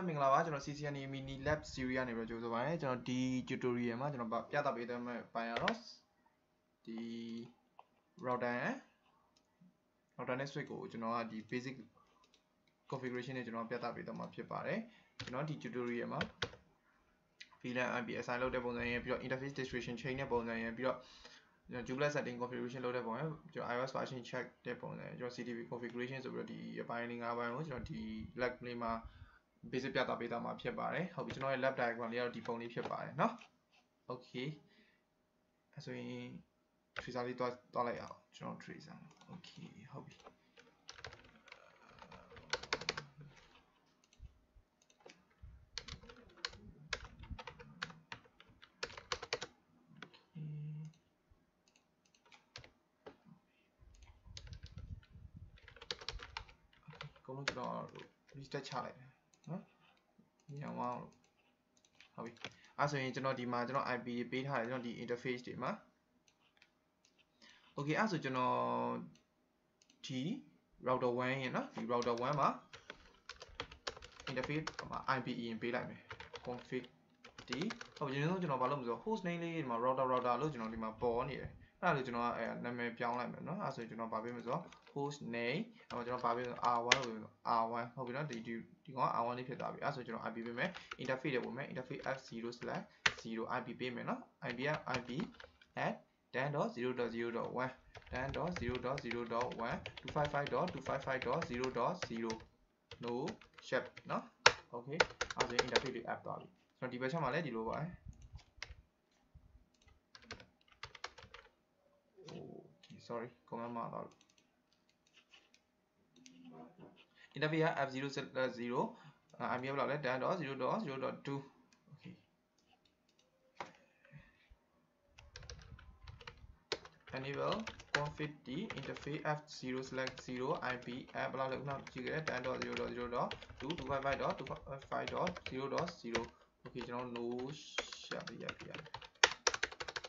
ပဲမင်္ဂလာပါကျွန်တော် CCNA mini lab series ကနေပြီးတော့ကြိုဆိုပါရစေကျွန်တော်ဒီ tutorial မှာကျွန်တော်ပြသပေးတဲ့မဲ့ပိုင်းရတော့ဒီ router နဲ့ router နဲ့ switch ကိုကျွန်တော်ကဒီ basic configuration နဲ့ကျွန်တော်ပြသပေးတော့မှာဖြစ်ပါတယ်ကျွန်တော်ဒီ tutorial မှာ VLAN IP assign လုပ်တဲ့ပုံစံရယ်ပြီးတော့ interface description chain တဲ့ပုံစံရယ်ပြီးတော့ကျွန်တော် duplex setting configuration လုပ်တဲ့ပုံရယ်ကျွန်တော် iOS version check တဲ့ပုံစံကျွန်တော် CTV configuration ဆိုပြီးတော့ဒီအပိုင်းလေး၅ပိုင်းကိုကျွန်တော်ဒီ lab လေးမှာ basic ပြသပေးသွားမှာဖြစ်ပါတယ်ဟုတ်ပြီကျွန်တော်ရဲ့ lab diagram လေးကတော့ဒီပုံလေးဖြစ်ပါတယ်เนาะ okay အဲဆိုရင် tracer လေးတွားတွားလိုက်အောင်ကျွန်တော် tracer okay ဟုတ်ပြီကုန်လုံးကျွန်တော် restart ချလိုက်တယ် နော်ညောင်အောင်ဟုတ်ပြီအဲဆိုရင်ကျွန်တော်ဒီမှာကျွန်တော် IP ပေးထားတယ်ကျွန်တော်ဒီ interface တွေမှာ okay အဲဆိုကျွန်တော်ဒီ router 1ရဲ့နော်ဒီ router 1မှာ interface မှာ IP ရင်ပေးလိုက်မယ် config ဒီဟုတ်ကျွန်တော်ကျွန်တော်ဘာလုပ်မလဲဆို host name လေးဒီမှာ router router လို့ကျွန်တော်ဒီမှာပေါ်နေတယ် အဲ့ဒါလို့ကျွန်တော်အဲနာမည်ပြောင်းလိုက်မယ်เนาะအဲဆိုကျွန်တော်ဗာပေးမယ်ဆိုတော့ host name အဲ့တော့ကျွန်တော်ဗာပေးဆို r1 လို့ပြော r1 ဟုတ်ပြီเนาะဒီဒီဒီကောင် r1 လေးဖြစ်သွားပြီအဲ့ဆိုကျွန်တော် ip ပေးမယ် interface တွေဝင်မယ် interface f0/0 ip ပေးမယ်เนาะ ip က ip at 10.0.0.1 10.0.0.1 255.255.0.0 no shape เนาะ okay အဲ့ဆိုရင် interface တွေ app သွားပြီကျွန်တော်ဒီဘက်ချက်မှာလည်းဒီလိုပါ ပဲ okay sorry comment မှာတော့ interface က f0 0 IME ဘယ်လောက်လဲ10.0.0.2 okay enable config d interface f0 select 0 ip app ဘယ်လောက်လဲခုနကြည့်ခဲ့တယ်10.0.0.2 255.255.0.0 okay ကျွန်တော် no share ပြရပြရ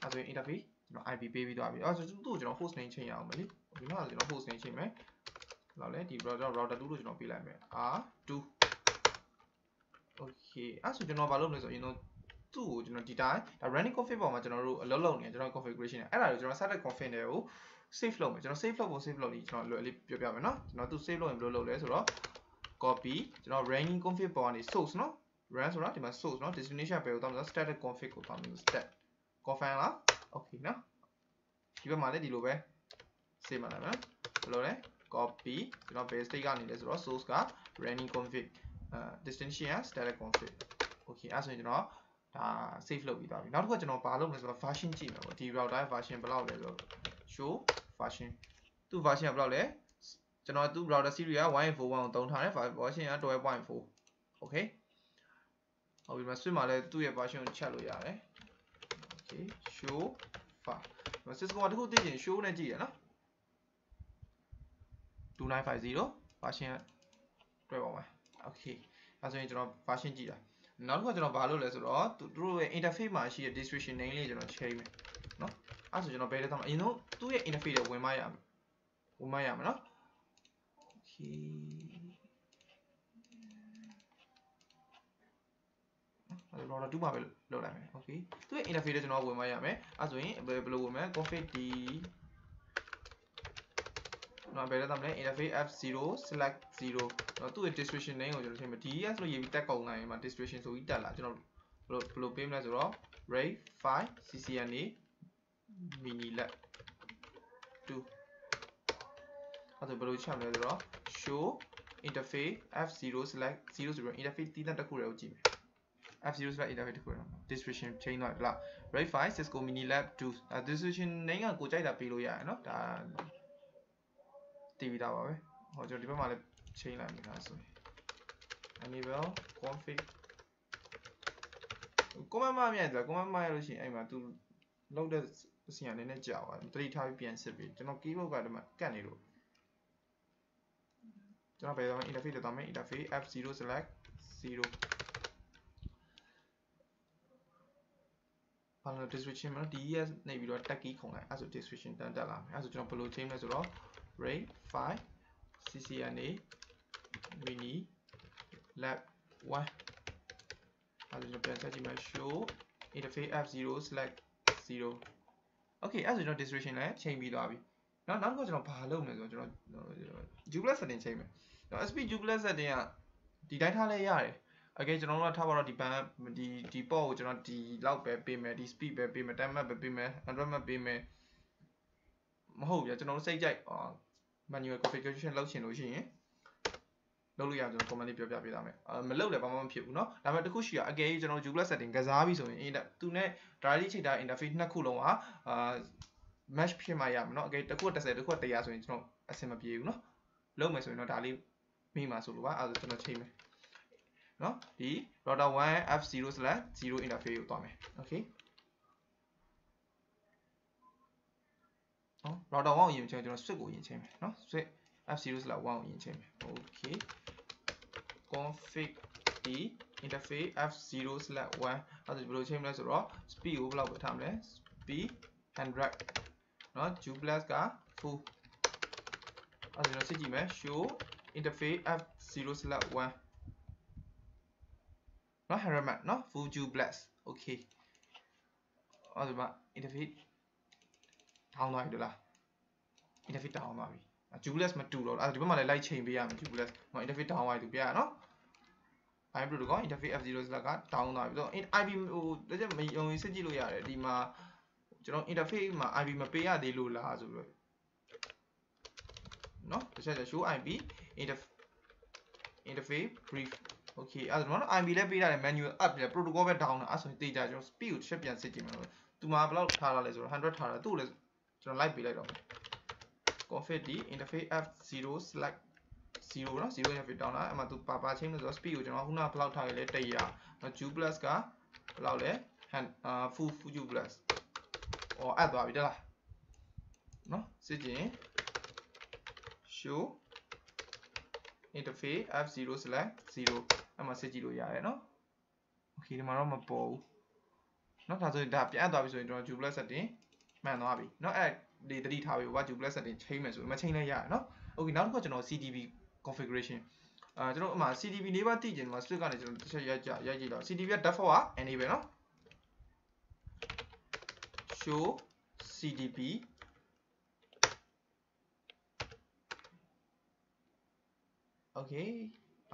အဲဆိုရင် interface ကျွန်တော် IP ပေးပြီးသွားပြီအဲဆိုသူ့ကိုကျွန်တော် host name ချိန်ရအောင်မယ်လေဒီမှာကျွန်တော် host name ချိန်မယ်လောက်လဲဒီ router router 2လို့ကျွန်တော်ပေးလိုက်မယ် r2 okay အဲဆိုကျွန်တော်ဘာလုပ်မလဲဆိုရင်တော့သူ့ကိုကျွန်တော်ဒီတိုင်းဒါ running config ပေါ်မှာကျွန်တော်တို့အလုပ်လုပ်နေကျွန်တော် configuration နဲ့အဲ့ဒါကိုကျွန်တော် set config တွေကို save လုပ်မယ်ကျွန်တော် save လုပ်ဖို့ save လုပ်ပြီးကျွန်တော်လွယ်လေးပြောပြမယ်နော်ကျွန်တော်သူ save လုပ်ရင်ဘယ်လိုလုပ်လဲဆိုတော့ copy ကျွန်တော် running config ပေါ်ကနေ source နော် run ဆိုတာဒီမှာ source နော် destination ဘယ်ကိုတောင်းလဲ static config ကိုတောင်းလို့ stat config လား okay နော်ဒီဘက်မှာလည်းဒီလိုပဲ save မှာလာမယ်နော်ဘယ်လိုလဲ copy ကျွန်တော် base state ကနေလဲဆိုတော့ source က running config အဲ destination က static config okay အဲ့ဆိုရင်ကျွန်တော်ဒါ save လုပ်ပြီးသွားပြီနောက်တစ်ခုကကျွန်တော်ဘာလုပ်မလဲဆိုတော့ version ကြည့်မယ်ပေါ့ဒီ router version ဘယ်လောက်လဲဆိုတော့ show version သူ့ version ကဘယ်လောက်လဲကျွန်တော်သူ့ router series က1.41ကိုသုံးထားတယ် version က12.4 okay ဟုတ်ပြီမ switch မှာလည်းသူ့ရဲ့ version ကိုချက်လို့ရတယ် okay show file Cisco မှာတခုသိချင် show နဲ့ကြည့်ရနော်2950 version တွဲပါမယ် okay အဲဆိုရင်ကျွန်တော် version ကြည့်တာနောက်တစ်ခုကျွန်တော်ဘာလုပ်လဲဆိုတော့သူတို့ရဲ့ interface မှာရှိတဲ့ description name လေးကျွန်တော်ချိန်မယ်နော်အဲဆိုကျွန်တော်ဘယ်လဲတော့အရင်ဆုံးသူ့ရဲ့ interface တွေဝင်မရမယ်ဝင်မရမယ်နော် okay အဲ့တော့တူမှာပဲလောက်လိုက်မယ် okay သူ့ရဲ့ interface တွေကျွန်တော်ဝင်မရမယ်အဲဆိုရင်ဘယ်လိုဝင်မလဲ config d နော်ဘယ်လဲတော့မလဲ interface f0 select 0နော်သူ့ရဲ့ description name ကိုကျွန်တော်ချိန်မယ် ds လို့ရေးပြီးတက်ကုန်လိုက်ရင်မှာ description ဆိုပြီးတက်လာကျွန်တော်ဘယ်လိုဘယ်လိုပေးမလဲဆိုတော့ ray 5 ccna mini lab 2အဲ့ဒါဘယ်လိုချက်မလဲဆိုတော့ show interface f0 select 0ဆိုပြီး interface တည်တဲ့တစ်ခုတွေကိုကြည့်မယ် f0 select interface တစ်ခုတော့ description ချိန်တော့ဗလား ray 5 cisco mini lab 2 description name ကကိုကြိုက်တာပေးလို့ရတယ်နော်ဒါတည်ပြီးသားပါပဲဟောကျွန်တော်ဒီဘက်မှာလည်းချိန်လိုက်ပြီလားဆိုရင် enable config comment မမြန်ဆိုတာ comment မရလို့ရှိရင်အဲ့မှာ तू လောက်တဲ့အစီအစဉ်နည်းနည်းကြာသွားတယ်တတိထားပြီးပြန်စစ်ပြီးကျွန်တော် keyboard ကဒီမှာကတ်နေလို့ကျွန်တော်ဘယ်တော့မှ interface တက်သွားမယ် interface f0 select 0 vulnerability switching မှာဒီရဲ့နေပြီးတော့ tag ay ခုံလိုက်အဲ့ဆို description တန်းတက်လာမယ်အဲ့ဆိုကျွန်တော်ဘယ်လို change လဲဆိုတော့ rate 5 ccna mini lab 1အဲ့ဒါကျွန်တော်ပြန်ဆက်ကြည့်မှာ show interface f 0 select 0 okay အဲ့ဆိုကျွန်တော် description လဲချိန်ပြီးသွားပြီနောက်နောက်တစ်ခါကျွန်တော်ဘာလုပ်မလဲဆိုတော့ကျွန်တော် Joomla setting ချိန်မယ်ကျွန်တော် SP Joomla setting ကဒီတိုင်းထားလဲရတယ် အကဲကျွန်တော်တို့ကထားပါတော့ဒီ band ဒီဒီ port ကိုကျွန်တော်ဒီလောက်ပဲပေးမယ်ဒီ speed ပဲပေးမယ် time map ပဲပေးမယ် 100 map ပေးမယ်မဟုတ်ဗျာကျွန်တော်တို့စိတ်ကြိုက် manual configuration လုပ်ချင်လို့ရှိရင်လုပ်လို့ရကျွန်တော် command လေးပြောပြပေးသားမယ်အဲမလုပ်လည်းဘာမှမဖြစ်ဘူးเนาะဒါပေမဲ့တခုရှိရအကယ်၍ကျွန်တော် Jubilee setting ကစားပြီဆိုရင်သူနဲ့ directly ချိန်ထား interface နှစ်ခုလုံးကအာ match ဖြစ်မှရမှာเนาะအကယ်တစ်ခုက30တစ်ခုက100ဆိုရင်ကျွန်တော်အဆင်မပြေဘူးเนาะလုပ်မယ်ဆိုရင်တော့ဒါလေးမိမှာဆိုလို့ပါအဲဒါကျွန်တော်ချိန်မယ် No, the router 1 f0 0 interface ကိုသွားမယ် okay နော် router 1ကိုယင်ချင်းကျွန်တော် switch no switch f0 1ကိုယင်ချင်းမယ် okay. Config the interface f0 1အဲ့ဒါဘယ်လိုချင်းမလဲဆိုတော့ speed ကိုဘယ်လောက်ထားမလဲ speed 100နော် g plus က4အဲ့ဒါကျွန်တော်စစ်ကြည့်မယ် show interface f0 1 နော် Harriet နော် Fuju Blast okay အဲ့ဒီမှာ interface ထောင်းသွားပြီလား interface ထောင်းသွားပြီ Julius မတူတော့အဲ့ဒီဘက်မှာလည်း light ချိန်ပေးရမယ် Julius ဟော interface ထောင်းသွားပြီသူပြရနော် IP protocol interface F0 ကတောင်းသွားပြီဆိုတော့ IP ဟိုတကယ်မယုံရင်စစ်ကြည့်လို့ရတယ်ဒီမှာကျွန်တော် interface မှာ IP မပေးရသေးလို့လားဆိုတော့เนาะတစ်ချက်ချက် show IP interface interface brief okay အဲ့ဒါတော့ IP လည်းပေးရတယ် manual up ပြ protocol ပဲ down တာအဲ့ဆိုရင်တေးကြကျွန်တော် speed ကိုတစ်ချက်ပြန်စစ်ကြည့်မယ်လို့သူမှာဘယ်လောက်ထားတာလဲဆိုတော့100ထားတာသူ့ကိုလည်းကျွန်တော် light ပေးလိုက်တော့ config ဒီ interface f0 select 0เนาะ0 interface တောင်းလာအဲ့မှာသူပါပါချင်းလို့ဆိုတော့ speed ကိုကျွန်တော်ခုနကဘယ်လောက်ထားရလဲ100နော် u plus ကဘယ်လောက်လဲ hand အာ full full u plus အော်အပ်သွားပြီတလားနော်စစ်ကျင် show interface f0 select 0 အဲ့မှာစစ်ကြည့်လို့ရတယ်နော် okay ဒီမှာတော့မပေါ်ဘူးနော်ဒါဆိုရင်ဒါပြန်အပ်သွားပြီဆိုရင်ကျွန်တော် u plus setting မှန်သွားပြီเนาะအဲ့ဒီတတိထားပြီး what duplex setting ချိန်မယ်ဆိုရင်မချိန်လဲရတယ်เนาะ okay နောက်တစ်ခါကျွန်တော် CDB configuration အာကျွန်တော်အမှ CDB လေးပါသိကျင်ဒီမှာ switch ကနေကျွန်တော်တစ်ချက်ရိုက်ကြရိုက်ကြည့်တော့ CDB က default က enable เนาะ show CDB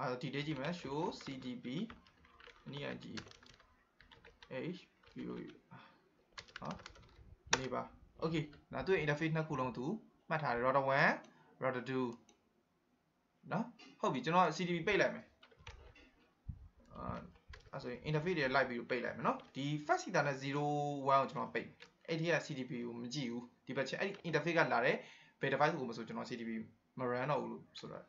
okay အဲဒီလေးကြည့်မယ် show CDB အနည်းအကြီး h view ဟာနေပါ okay ဒါသူ့ရဲ့ interface နှစ်ခုလုံးသူမှတ်ထားတယ် router 1 router 2နော်ဟုတ်ပြီကျွန်တော် CDP ပိတ်လိုက်မယ်အာအဲဆိုရင် interface တွေလိုက်ပြီးပိတ်လိုက်မယ်နော်ဒီ first ether နဲ့01ကိုကျွန်တော်ပိတ်အဲ့ဒီက CDP ကိုမကြည့်ဘူးဒီဘက်ချက်အဲ့ဒီ interface ကလာတယ်ဘယ် device ကိုမဆိုကျွန်တော် CDP မ run တော့ဘူးလို့ဆိုတော့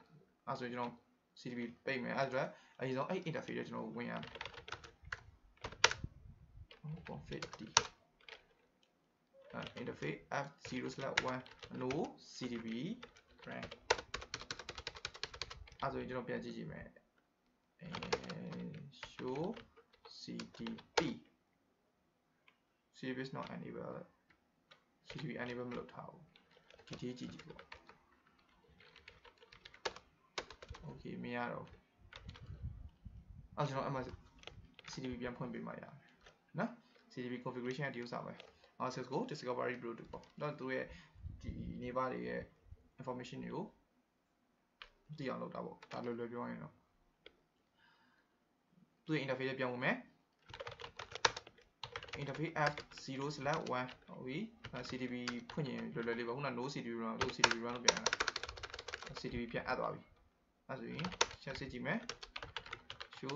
အဲဆိုရင်ကျွန်တော် CDP ပိတ်မယ်အဲ့ဒါအရင်ဆုံးအဲ့ interface တွေကျွန်တော်ဝင်ရမယ် config d uh, interface f0 slash 1 no cdb ran အဲ့ဆိုရင်ကျွန်တော်ပြန်ကြည့်ကြည့်မယ်အဲ show cdb cdb is not enable cdb enable မလုပ်ထားဘူးဒီဒီကြည့်ကြည့်ပေါ့ okay မရတော့အဲ့ကျွန်တော်အမှ cdb ပြန်ဖွင့်ပေးမှရမယ်နော် CDB configuration ကဒီဥစ္စာပဲ Cisco Discovery Protocol တော့သူရဲ့ဒီနေပါတွေရဲ့ information တွေကိုသိအောင်လုပ်တာပေါ့ဒါလွယ်လွယ်ပြောရင်တော့သူရဲ့ interface ပြောင်းဝင်မယ် interface f0/1 ဟုတ်ပြီ CDB ဖွင့်ရင်လွယ်လွယ်လေးပါခုန no CDB run လို့ CDB run လို့ပြန်လာ CDB ပြန်အပ်သွားပြီအဲ ဆိုရင်ချက်စစ်ကြည့်မယ် show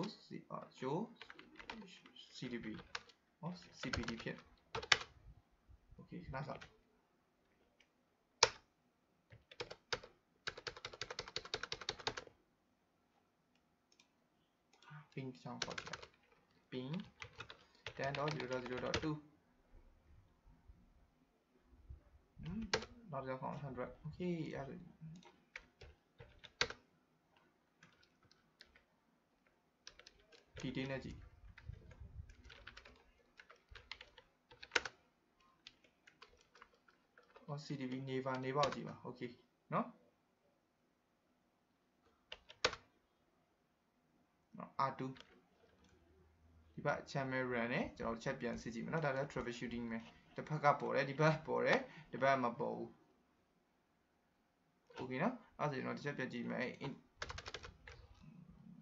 show CDB ဟော CPD ဖြစ် Okay ခဏစောင့် ping ကြောင်းခေါ်ချင် ping 10.0.0.2อืมနောက်တစ်ခေါက်100 okay ဒါဒီတင်းနဲ့ကြည့် or CDB နေပါနေပေါက်ကြည့်ပါ okay เนาะနော် R2 ဒီဘက်အချမ်းမဲ့ run နဲ့ကျွန်တော်တစ်ချက်ပြန်စစ်ကြည့်မယ်เนาะဒါလည်း troubleshooting ပဲတစ်ဖက်ကပေါ်တယ်ဒီဘက်ပေါ်တယ်ဒီဘက်မပေါ်ဘူး okay เนาะအဲ့ဒါဆိုကျွန်တော်တစ်ချက်ပြန်ကြည့်မယ်အဲ့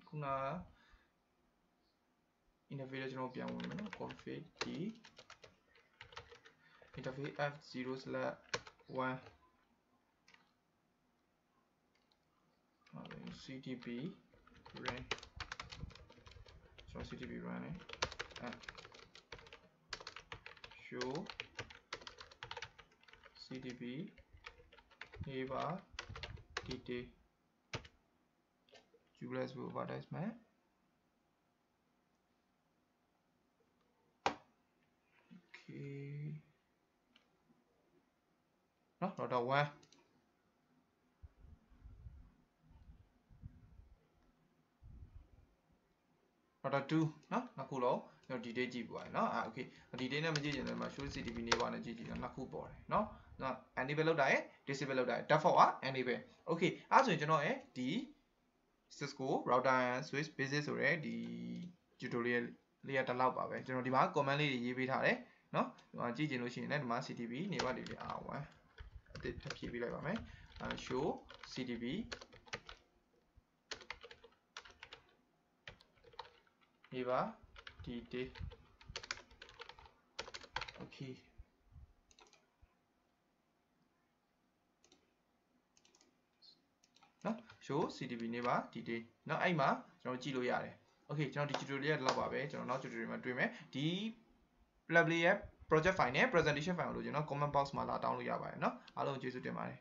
ခုန interface ကျွ in the video channel piamo meno config t interface f0 slash 1 ctb run. So ctb running and show. Ctb a bar dt jubilees will advertisement okay နော် router 1 router 2နော်နှစ်ခုလုံးကျွန်တော် detail ကြည့်ပွားရနော်အာ okay detail နဲ့မကြည့်ရင်လည်းမ show ctv နေပါနဲ့ကြည့်ကြည့်တော့နှစ်ခုပေါ်တယ်နော်နော် enable လောက်တာရယ် disable လောက်တာရယ် default က enable okay အဲ့ဆိုရင်ကျွန်တော်ရဲ့ဒီ Cisco router and switch basic ဆိုတဲ့ဒီ tutorial လေးကတလောက်ပါပဲကျွန်တော်ဒီမှာ comment လေးတွေရေးပေးထားတယ် နော်ဒီမှာကြည့်ကြည့်လို့ရှိရင်လည်းဒီမှာ CTV နေပါဒီလေး R1 အတစ်ထပ်ဖြည့်ပေးလိုက်ပါမယ် show CTV နေပါဒီ day okay နော် show ctv နေပါဒီ day เนาะအဲ့မှာကျွန်တော်ကြည့်လို့ရတယ် okay ကျွန်တော်ဒီ tutorial လောက်ပါပဲကျွန်တော်နောက် tutorial မှာတွေ့မယ်ဒီ plugin ရဲ့ project file နဲ့ presentation file ကိုလို့ကျွန်တော် comment box မှာလာတောင်းလို့ရပါတယ်เนาะအားလုံးကျေးဇူးတင်ပါတယ်